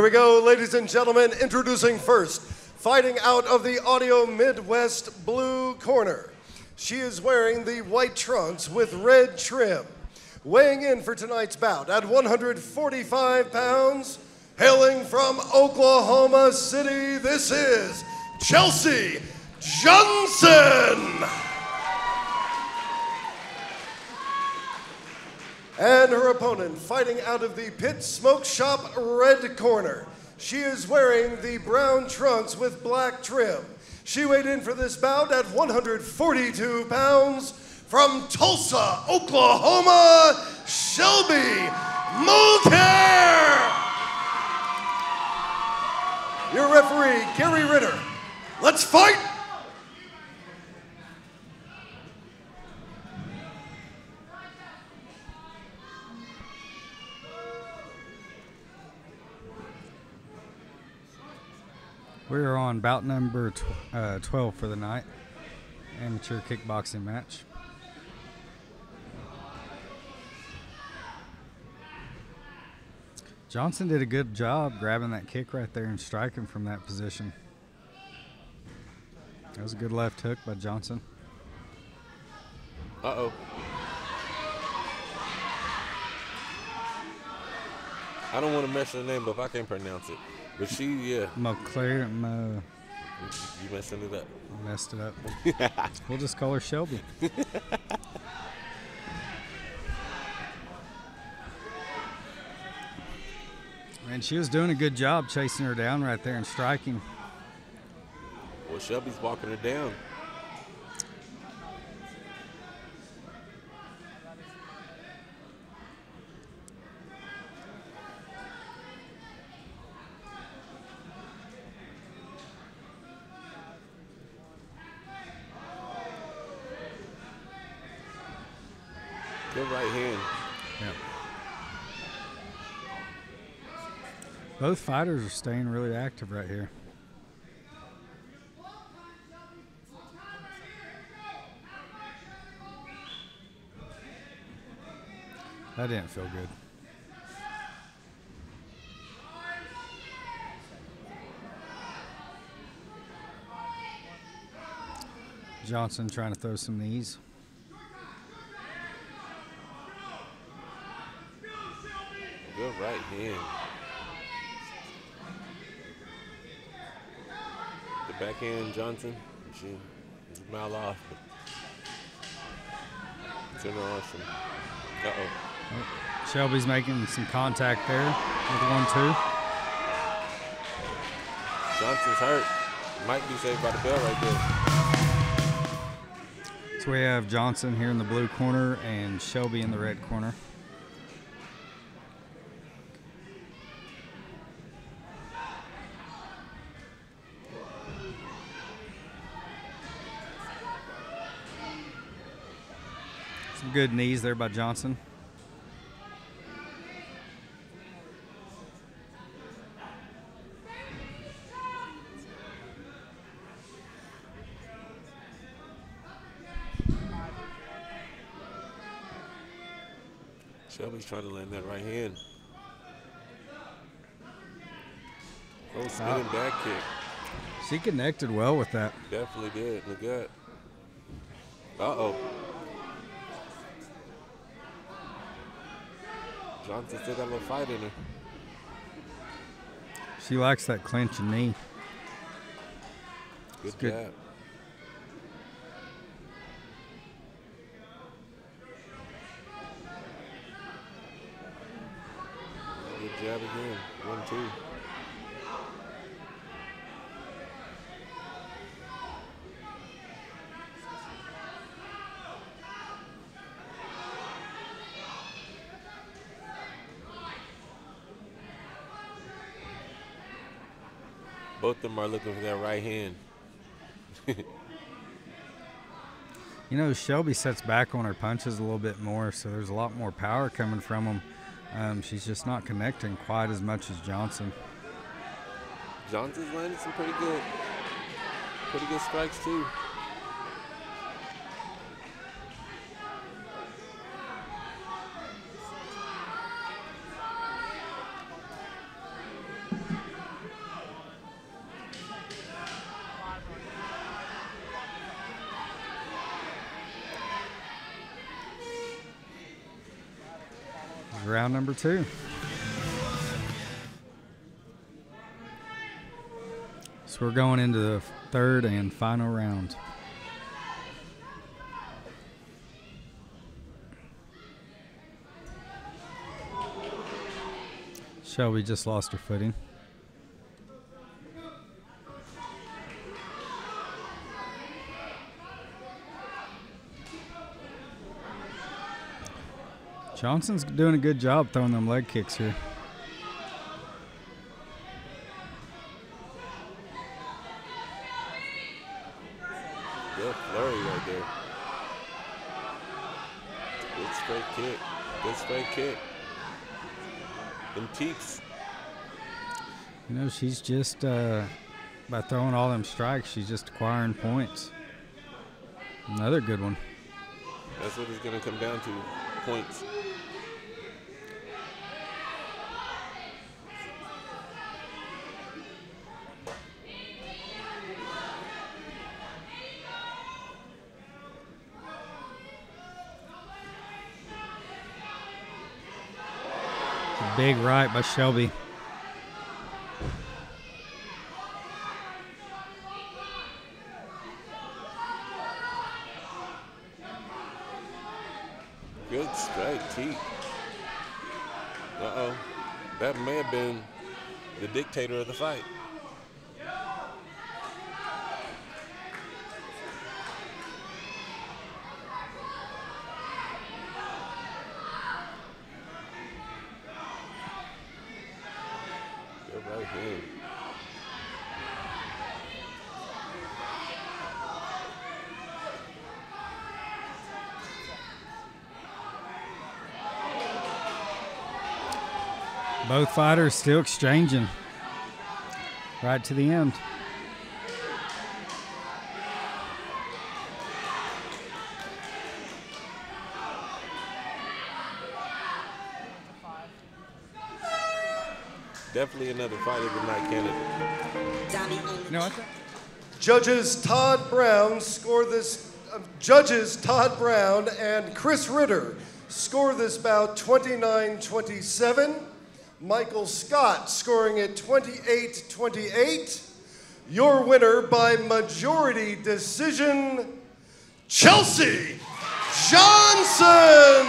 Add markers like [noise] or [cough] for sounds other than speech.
Here we go, ladies and gentlemen. Introducing first, fighting out of the Audio Midwest blue corner. She is wearing the white trunks with red trim. Weighing in for tonight's bout at 145 pounds, hailing from Oklahoma City, this is Chelsea Johnson. And her opponent fighting out of the Pit Smoke Shop red corner. She is wearing the brown trunks with black trim. She weighed in for this bout at 142 pounds from Tulsa, Oklahoma, Shelby Mulcaire. Your referee, Gary Ritter. Let's fight! We're on bout number tw- uh, 12 for the night. Amateur kickboxing match. Johnson did a good job grabbing that kick right there and striking from that position. That was a good left hook by Johnson. Uh oh. I don't want to mess the name up. I can't pronounce it. But she, yeah, McLaren uh, you messing it up. messed it up. [laughs] we'll just call her Shelby. And she was doing a good job chasing her down right there and striking. Well, Shelby's walking her down. Good right hand. Yep. Both fighters are staying really active right here. That didn't feel good. Johnson trying to throw some knees. Good right hand. The backhand Johnson. She a mile off. But turn her on some. Uh oh. Shelby's making some contact there with one two. Johnson's hurt. Might be saved by the bell right there. So we have Johnson here in the blue corner and Shelby in the red corner. Good knees there by Johnson. Shelby's trying to land that right hand. Oh, spinning back kick. She connected well with that. Definitely did. Look at. Uh oh. Johnson still got a little fight in her. She likes that clinch and knee. Good, good. jab. Good jab again. One, two. Both of them are looking for that right hand. You know, Shelby sets back on her punches a little bit more, so there's a lot more power coming from them. Um, she's just not connecting quite as much as Johnson. Johnson's landed some pretty good, pretty good strikes too. Round number two. So we're going into the third and final round. Shelby just lost her footing. Johnson's doing a good job throwing them leg kicks here. Good flurry right there. Good straight kick. Good straight kick. Them teeps. You know, she's just uh, by throwing all them strikes, she's just acquiring points. Another good one. That's what it's going to come down to. Points. Big right by Shelby. Good straight teep. Uh-oh. That may have been the dictator of the fight. Right. Both fighters still exchanging right to the end. Definitely another fight of the night candidate. No, I think. Judges Todd Brown score this. Uh, judges Todd Brown and Chris Ritter score this bout 29-27. Michael Scott scoring it 28-28. Your winner by majority decision, Chelsea Johnson.